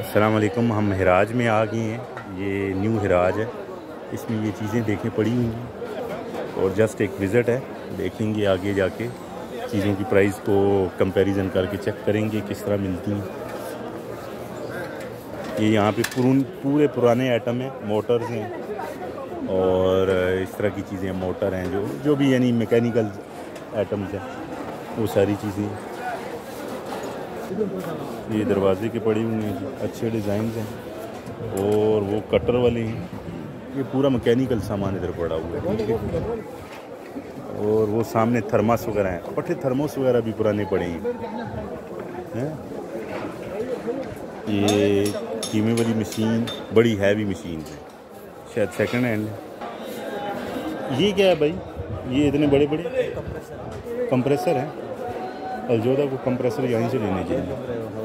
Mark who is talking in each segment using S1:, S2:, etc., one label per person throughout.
S1: अस्सलाम वालेकुम हम हिराज में आ गए हैं। ये न्यू हिराज है। इसमें ये चीज़ें देखें पड़ी हुई हैं और जस्ट एक विज़िट है। देखेंगे आगे जाके चीज़ों की प्राइस को कंपैरिजन करके चेक करेंगे किस तरह मिलती हैं। ये यहाँ पे पूरे पुराने आइटम हैं, मोटर्स हैं और इस तरह की चीज़ें, मोटर हैं जो जो भी यानी मैकेनिकल आइटम्स हैं, वो सारी चीज़ें। ये दरवाजे के पड़े हुई हैं अच्छे डिज़ाइन हैं। और वो कटर वाले हैं। ये पूरा मैकेनिकल सामान इधर पड़ा हुआ है और वो सामने थर्मास वगैरह हैं। पट्टे थर्मोस वगैरह भी पुराने पड़े हैं। ये कीमे वाली मशीन, बड़ी हैवी मशीन है। शायद सेकंड हैंड ये क्या है भाई? ये इतने बड़े बड़े कंप्रेसर हैं। अलजोदा को कंप्रेसर यहीं से लेने चाहिए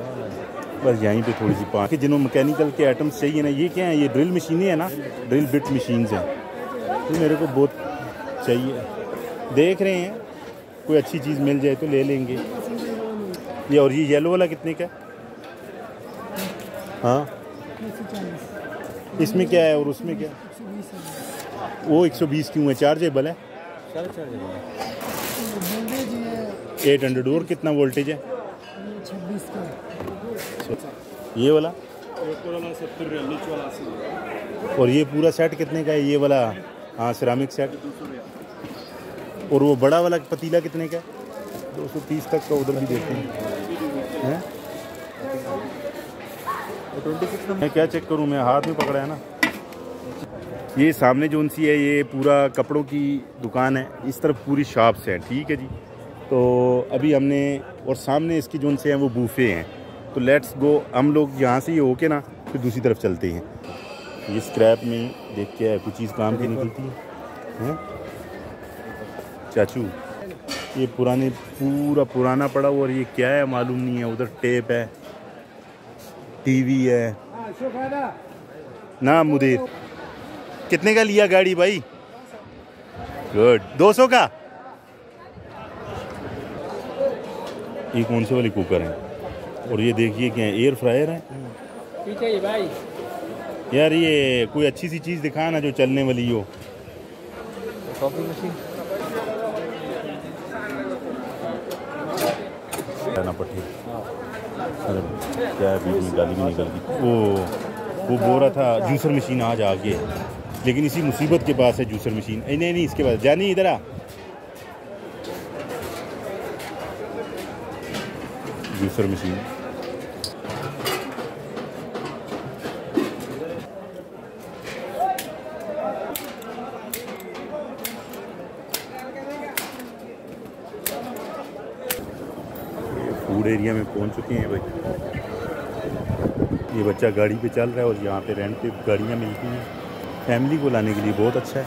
S1: बस यहीं पे थोड़ी सी पाँच जिन्होंने मैकेनिकल के आइटम्स चाहिए ना ये क्या है ये ड्रिल मशीनें हैं ना ड्रिल बिट मशीन हैं तो मेरे को बहुत चाहिए देख रहे हैं कोई अच्छी चीज़ मिल जाए तो ले लेंगे ये और ये येलो वाला कितने का हाँ इसमें क्या है और उसमें क्या वो 120 क्यों है चार्जेबल है एट हंड्रेड और कितना वोल्टेज है? छब्बीस का। ये वाला? और ये पूरा सेट कितने का है? ये वाला हाँ सिरामिक सेट और वो बड़ा वाला पतीला कितने का है? दो सौ तीस तक का उधर भी देते हैं। मैं क्या चेक करूँ? मैं हाथ में पकड़ा है ना। ये सामने जो सी है ये पूरा कपड़ों की दुकान है। इस तरफ़ पूरी शॉप्स हैं ठीक है जी। तो अभी हमने और सामने इसकी जो से हैं वो बूफे हैं। तो लेट्स गो हम लोग यहाँ से ये ही होके ना फिर दूसरी तरफ़ चलते हैं। ये स्क्रैप में देख के है कुछ चीज़ काम की निकलती है? हैं? चाचू ये पुराने पूरा पुराना पड़ा हुआ और ये क्या है मालूम नहीं है उधर टेप है टीवी है। ना मुदेर। कितने का लिया गाड़ी भाई? गुड 200 का? ये कौन से वाले कुकर हैं। और ये देखिए क्या है एयर फ्रायर है। पीछे ही भाई। यार ये कोई अच्छी सी चीज़ दिखा ना जो चलने वाली हो। Coffee machine. अरे क्या बीच में गाली भी निकल गई। वो वो बोल रहा था जूसर मशीन आज आ गई लेकिन इसी मुसीबत के पास है जूसर मशीन नहीं नहीं इसके पास जानी इधर आ। Juicer machine. फ़ूड एरिया में पहुँच चुके हैं भाई। ये बच्चा गाड़ी पे चल रहा है और यहाँ पे रेंट पे गाड़ियाँ मिलती हैं। फैमिली को लाने के लिए बहुत अच्छा है।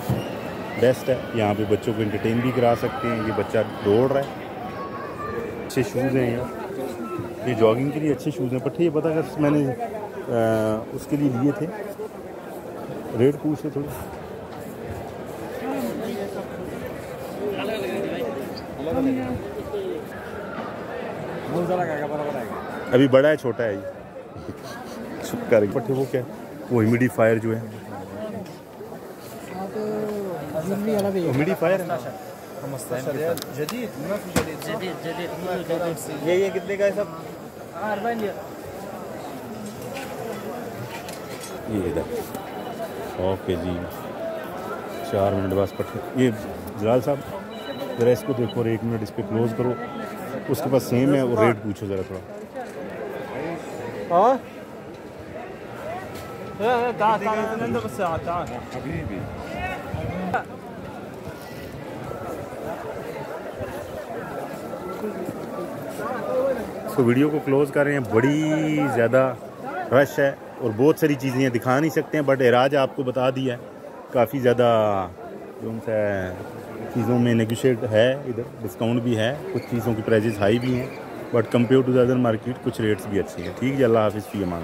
S1: बेस्ट है। यहाँ पे बच्चों को इंटरटेन भी करा सकते हैं। ये बच्चा दौड़ रहा है। अच्छे शूज़ हैं यहाँ। ये जॉगिंग के लिए अच्छे शूज़ हैं पट्टे ये पता अगर मैंने आ, उसके लिए लिए थे। रेट पूछ ले थोड़ी। अभी बड़ा है छोटा है ये। पट्टे वो क्या वो ह्यूमिडिफायर जो है। ह्यूमिडिफायर है। जदीद जदीद जदीद जदीद ये ये कितने का है सब? ये इधर। ओके जी। चार मिनट बस पट ये जलाल साहब ज़रा इसको देखो और एक मिनट इस पर क्लोज करो। उसके पास सेम है और रेट पूछो ज़रा थोड़ा। हाँ? तो वीडियो को क्लोज़ कर रहे हैं। बड़ी ज़्यादा रश है और बहुत सारी चीज़ें दिखा नहीं सकते हैं बट एराज आपको बता दिया है। काफ़ी ज़्यादा जो सा चीज़ों में नेगोशिएट है इधर डिस्काउंट भी है, कुछ चीज़ों की प्राइजेस हाई भी हैं but compare to the other market कुछ रेट्स भी अच्छे हैं। ठीक है, अल्लाह हाफिज़, फ़ी अमान